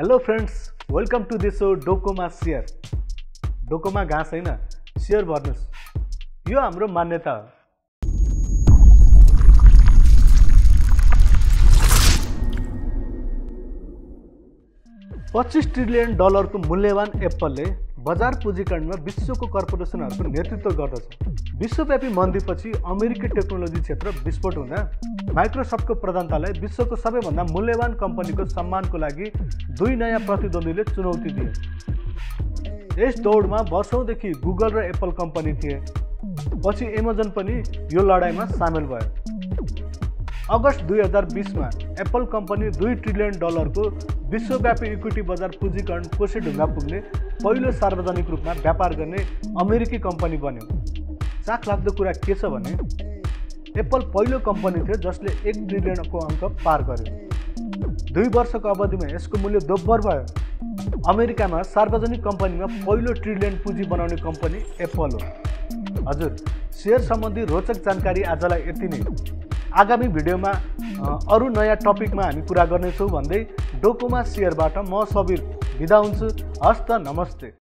Hello friends welcome to this so डोकोमा share डोकोमा घाँस होइन सेयर भर्नुहोस् यो हाम्रो मान्यता हो पच्चिस ट्रिलियन डलरको मूल्यवान एप्पलले बजार पुँजीकरणमा विश्वको कर्पोरेसनहरूको नेतृत्व गर्दछ। विश्वव्यापी मन्दीपछि अमेरिकी टेक्नोलोजी क्षेत्र विस्फोट हुँदा माइक्रोसफ्टको प्रधानतालाई विश्वको सबैभन्दा मूल्यवान कम्पनीको सम्मानको लागि दुई नयाँ प्रतिद्वन्द्वीले चुनौती दिए। यस दौडमा वर्षौँदेखि गुगल र एप्पल कम्पनी थिए। पछि एमाजोन पनि यो लडाइँमा सामेल भयो। अगस्त दुई हजार बिसमा एप्पल कम्पनी दुई ट्रिलियन डलरको विश्वव्यापी इक्विटी बजार पुँजीकरण कोसे ढुङ्गा पुग्ने पहिलो सार्वजनिक रूपमा व्यापार गर्ने अमेरिकी कम्पनी बन्यो। चाख लाग्दो कुरा के छ भने एप्पल पहिलो कम्पनी थियो जसले एक ट्रिलियनको अङ्क पार गर्यो। दुई वर्षको अवधिमा यसको मूल्य दोब्बर भयो। अमेरिकामा सार्वजनिक कम्पनीमा पहिलो ट्रिलियन पुँजी बनाउने कम्पनी एप्पल हो। हजुर सेयर सम्बन्धी रोचक जानकारी आजलाई यति नै। आगामी भिडियोमा अरू नयाँ टपिकमा हामी कुरा गर्नेछौँ भन्दै डोकोमा सेयरबाट म सबिर बिदा हुन्छु। हस्त नमस्ते।